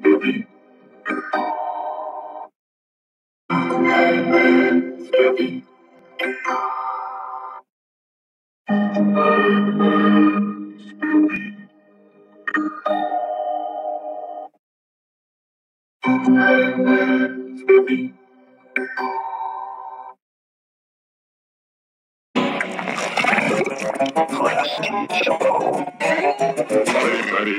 Skippy. Skippy. Skippy. Flask and Choco. Play Many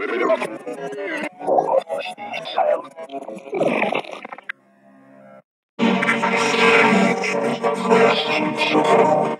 Thank you.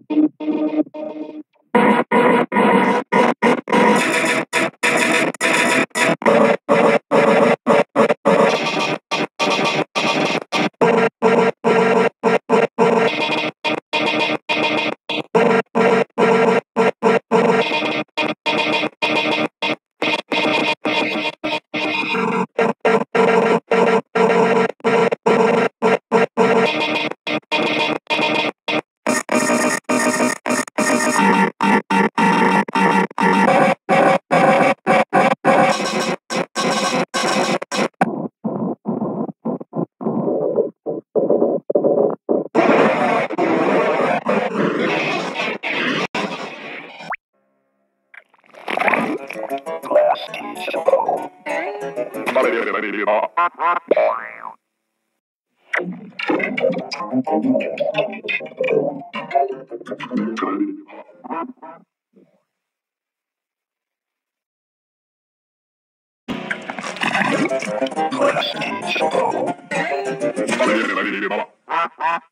Listening to